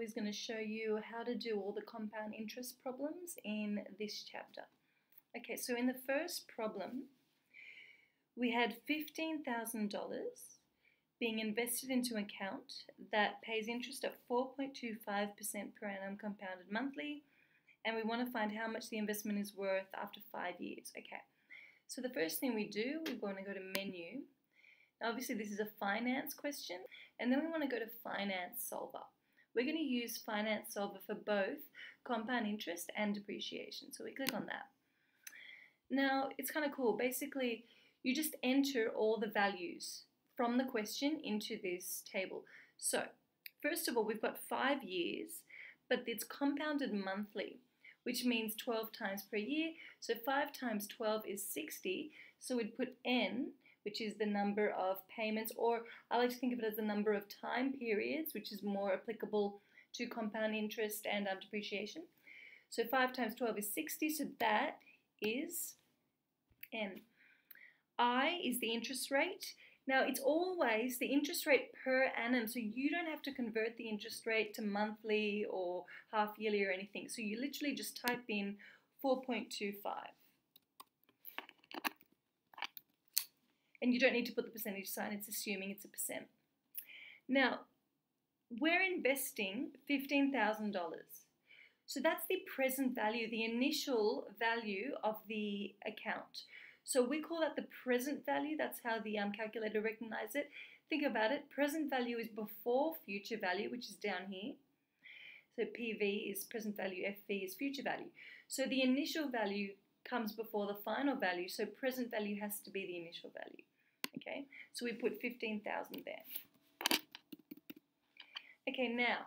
is going to show you how to do all the compound interest problems in this chapter. Okay, so in the first problem, we had $15,000 being invested into an account that pays interest at 4.25% per annum compounded monthly, and we want to find how much the investment is worth after five years. Okay, so the first thing we do, we want to go to menu. Now obviously this is a finance question, and then we want to go to finance solver. We're going to use finance solver for both compound interest and depreciation. So we click on that. Now it's kind of cool. Basically, you just enter all the values from the question into this table. So, first of all, we've got five years, but it's compounded monthly, which means 12 times per year. So 5 times 12 is 60. So we'd put n, which is the number of payments, or I like to think of it as the number of time periods, which is more applicable to compound interest and um, depreciation. So 5 times 12 is 60, so that is n. I is the interest rate. Now, it's always the interest rate per annum, so you don't have to convert the interest rate to monthly or half yearly or anything. So you literally just type in 4.25. And you don't need to put the percentage sign, it's assuming it's a percent. Now, we're investing $15,000. So that's the present value, the initial value of the account. So we call that the present value. That's how the um, calculator recognizes it. Think about it. Present value is before future value, which is down here. So PV is present value, FV is future value. So the initial value comes before the final value. So present value has to be the initial value. Okay, so we put 15,000 there. Okay, now,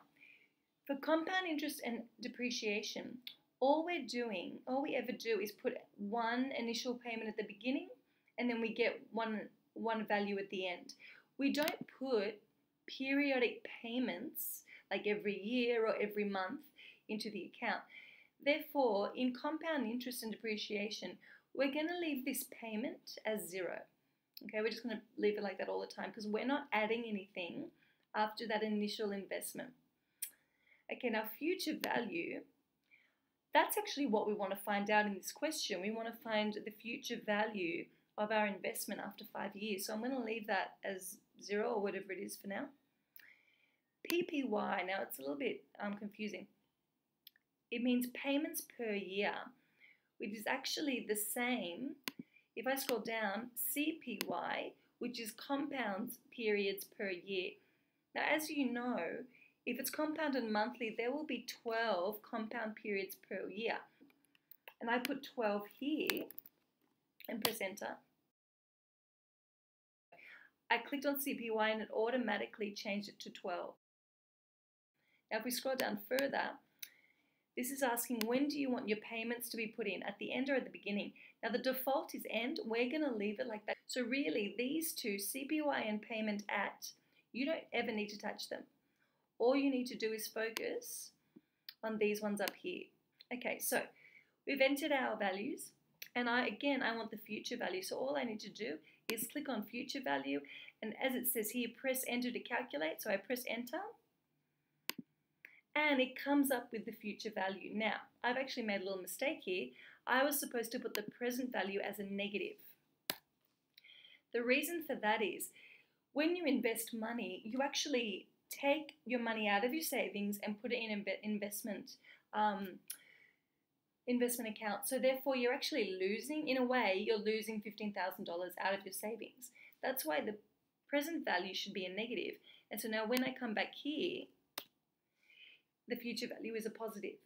for compound interest and depreciation, all we're doing, all we ever do is put one initial payment at the beginning and then we get one, one value at the end. We don't put periodic payments like every year or every month into the account. Therefore, in compound interest and depreciation, we're going to leave this payment as zero. Okay, we're just going to leave it like that all the time because we're not adding anything after that initial investment. Okay, now future value that's actually what we want to find out in this question. We want to find the future value of our investment after five years. So I'm going to leave that as zero or whatever it is for now. PPY, now it's a little bit um, confusing. It means payments per year, which is actually the same. If I scroll down, CPY, which is compounds periods per year. Now, as you know, if it's compounded monthly, there will be 12 compound periods per year. And I put 12 here and press enter. I clicked on CPY and it automatically changed it to 12. Now if we scroll down further, this is asking when do you want your payments to be put in, at the end or at the beginning. Now the default is end, we're going to leave it like that. So really these two, CPY and payment at, you don't ever need to touch them all you need to do is focus on these ones up here. Okay, so we've entered our values and I again I want the future value so all I need to do is click on future value and as it says here press enter to calculate so I press enter and it comes up with the future value. Now I've actually made a little mistake here I was supposed to put the present value as a negative. The reason for that is when you invest money you actually take your money out of your savings and put it in an investment um, investment account. So therefore, you're actually losing, in a way, you're losing $15,000 out of your savings. That's why the present value should be a negative. And so now when I come back here, the future value is a positive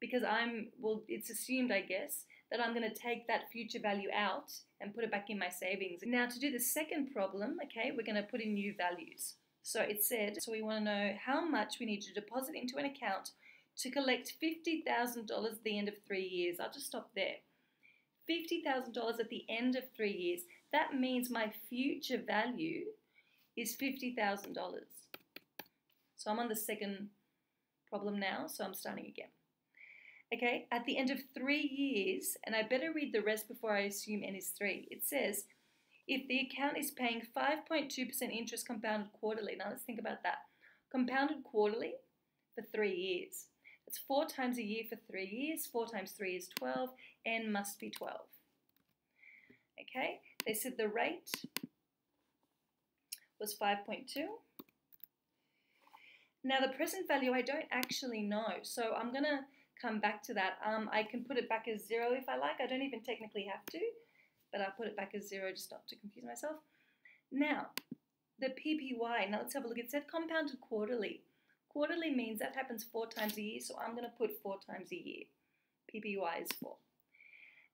because I'm, well, it's assumed, I guess, that I'm going to take that future value out and put it back in my savings. Now to do the second problem, okay, we're going to put in new values. So it said, so we want to know how much we need to deposit into an account to collect $50,000 at the end of three years. I'll just stop there. $50,000 at the end of three years. That means my future value is $50,000. So I'm on the second problem now, so I'm starting again. Okay, at the end of three years, and I better read the rest before I assume n is 3, it says if the account is paying 5.2% interest compounded quarterly, now let's think about that. Compounded quarterly, for three years. That's four times a year for three years. Four times three is 12. N must be 12. Okay, they said the rate was 5.2. Now the present value I don't actually know, so I'm going to come back to that. Um, I can put it back as 0 if I like. I don't even technically have to, but I'll put it back as 0 just not to confuse myself. Now, the PPY, now let's have a look. It said compounded quarterly. Quarterly means that happens four times a year, so I'm going to put four times a year. PPY is 4.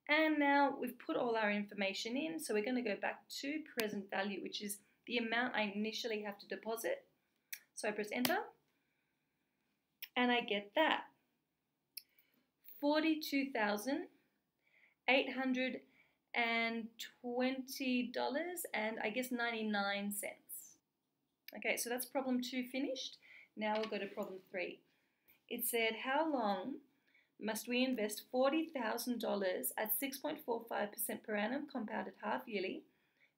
And now we've put all our information in, so we're going to go back to present value, which is the amount I initially have to deposit. So I press enter, and I get that. $42,820 and I guess 99 cents. Okay, so that's problem two finished. Now we'll go to problem three. It said, how long must we invest $40,000 at 6.45% per annum compounded half yearly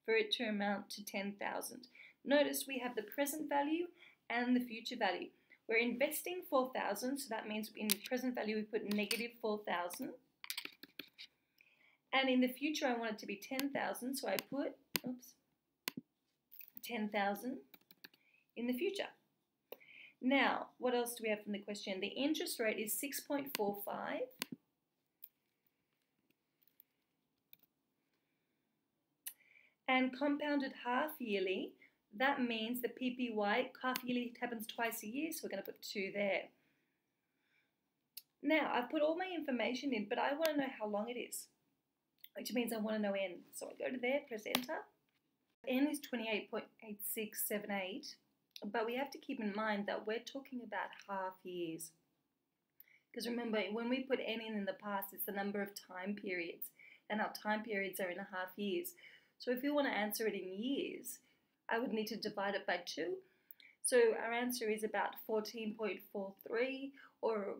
for it to amount to 10,000. Notice we have the present value and the future value. We're investing 4,000, so that means in present value we put negative 4,000. And in the future I want it to be 10,000, so I put, oops, 10,000 in the future. Now, what else do we have from the question? The interest rate is 6.45. And compounded half yearly, that means the PPY half yearly happens twice a year, so we're going to put 2 there. Now, I've put all my information in, but I want to know how long it is, which means I want to know n. So I go to there, press enter. n is 28.8678, but we have to keep in mind that we're talking about half years. Because remember, when we put n in in the past, it's the number of time periods, and our time periods are in a half years. So if you want to answer it in years, I would need to divide it by 2. So our answer is about 14.43 or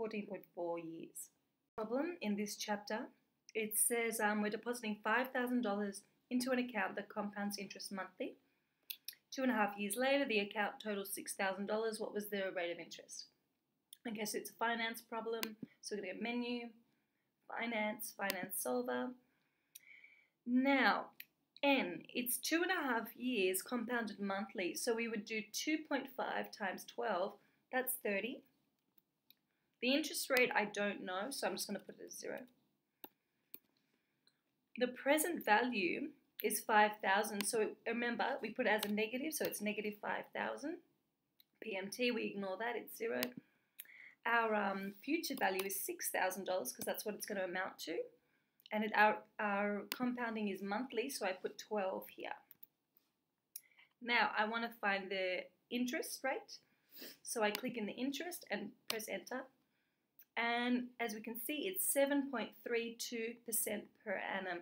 14.4 years. Problem in this chapter, it says um, we're depositing $5,000 into an account that compounds interest monthly. Two and a half years later, the account totals $6,000. What was the rate of interest? Okay, so it's a finance problem. So we're going to get menu, finance, finance solver. Now, n, it's two and a half years compounded monthly. So we would do 2.5 times 12. That's 30. The interest rate I don't know, so I'm just going to put it as 0. The present value is 5,000. So remember, we put it as a negative, so it's negative 5,000. PMT, we ignore that, it's 0. Our um, future value is $6,000 because that's what it's going to amount to. And it, our, our compounding is monthly, so I put 12 here. Now, I want to find the interest rate. So I click in the interest and press enter. And as we can see, it's 7.32% per annum.